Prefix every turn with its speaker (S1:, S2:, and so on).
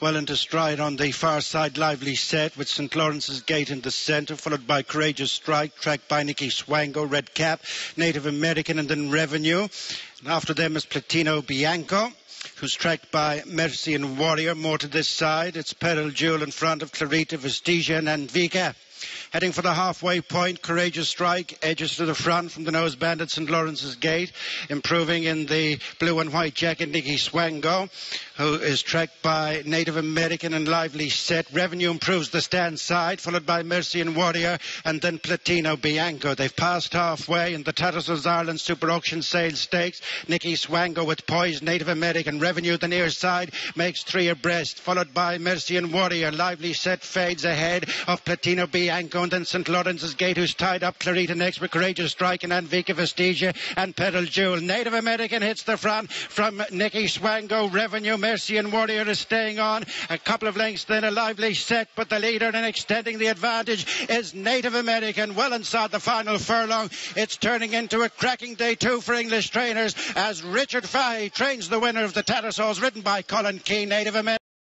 S1: well into stride on the far side. Lively set with St. Lawrence's Gate in the centre, followed by Courageous Strike, tracked by Nicky Swango, Red Cap, Native American, and then Revenue. And after them is Platino Bianco who's tracked by Mercian Warrior. More to this side, it's Peril Jewel in front of Clarita, Vestigia, and Vika. Heading for the halfway point, Courageous Strike edges to the front from the nose band at St. Lawrence's Gate, improving in the blue and white jacket, Nicky Swango, who is tracked by Native American and Lively Set. Revenue improves the stand side, followed by Mercian Warrior and then Platino Bianco. They've passed halfway in the Tattersalls Ireland Super Auction Sales Stakes. Nicky Swango with poise, Native American Revenue, the near side, makes three abreast, followed by Mercian Warrior. Lively Set fades ahead of Platino Bianco. Bianco and St. Lawrence's Gate who's tied up Clarita next with Courageous Strike and Anvika Vestigia and Pedal Jewel. Native American hits the front from Nicky Swango. Revenue Mercian Warrior is staying on. A couple of lengths then a lively set but the leader and extending the advantage is Native American well inside the final furlong. It's turning into a cracking day two for English trainers as Richard Fahey trains the winner of the Tattersalls ridden by Colin Keane. Native American